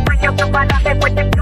I bring up the right, I with the